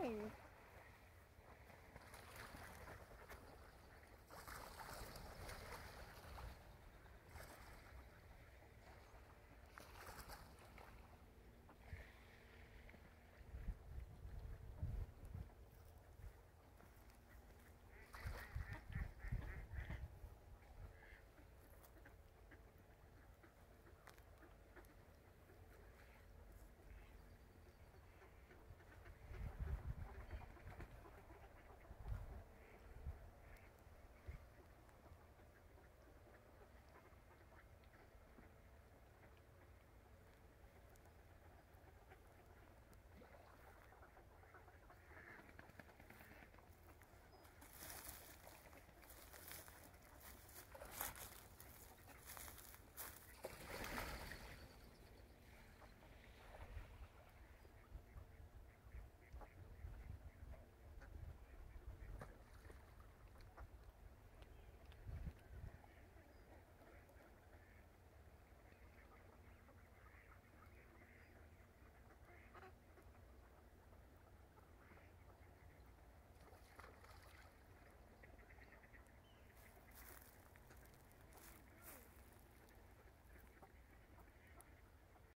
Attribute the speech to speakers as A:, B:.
A: fun.